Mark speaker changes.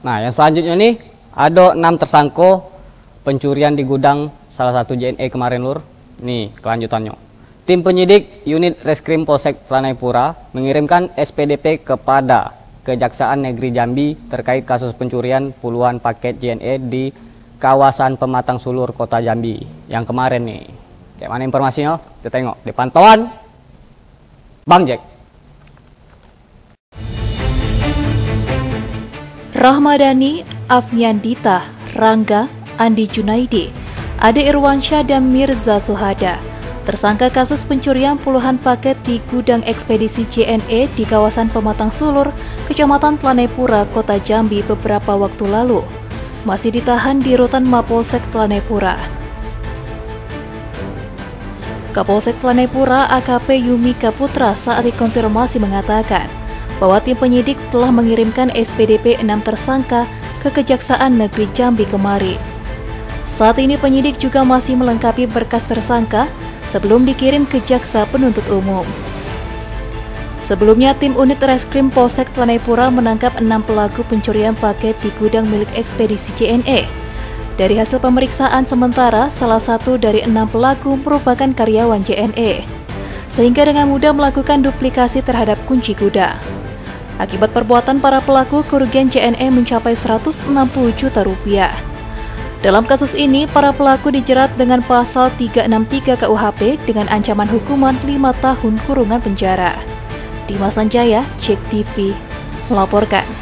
Speaker 1: Nah, yang selanjutnya nih ada enam tersangka pencurian di gudang salah satu JNE kemarin lur. Nih kelanjutannya. Tim penyidik unit Reskrim Polsek Tlanepura mengirimkan SPDP kepada Kejaksaan Negeri Jambi terkait kasus pencurian puluhan paket JNE di kawasan Pematang Sulur Kota Jambi yang kemarin nih. Kayak mana informasinya? Kita tengok di pantauan Bang Jack.
Speaker 2: Rahmadani, Afniandita, Rangga, Andi Junaidi, Ade Irwansyah dan Mirza Suhada. Tersangka kasus pencurian puluhan paket di gudang ekspedisi JNE di kawasan Pematang Sulur, Kecamatan Tlanepura, Kota Jambi beberapa waktu lalu. Masih ditahan di rutan Mapolsek Tlanepura. Kapolsek Tlanepura AKP Yumi Kaputra saat dikonfirmasi mengatakan, bahwa tim penyidik telah mengirimkan SPDP 6 tersangka ke Kejaksaan Negeri Jambi kemarin. Saat ini penyidik juga masih melengkapi berkas tersangka sebelum dikirim ke Jaksa Penuntut Umum. Sebelumnya, tim unit reskrim Polsek Tlanepura menangkap enam pelaku pencurian paket di gudang milik ekspedisi JNE. Dari hasil pemeriksaan sementara, salah satu dari enam pelaku merupakan karyawan JNE, sehingga dengan mudah melakukan duplikasi terhadap kunci gudang. Akibat perbuatan para pelaku, kerugian JNE mencapai 160 juta rupiah. Dalam kasus ini, para pelaku dijerat dengan pasal 363 KUHP dengan ancaman hukuman 5 tahun kurungan penjara. Dimas Sanjaya, Cek TV, melaporkan.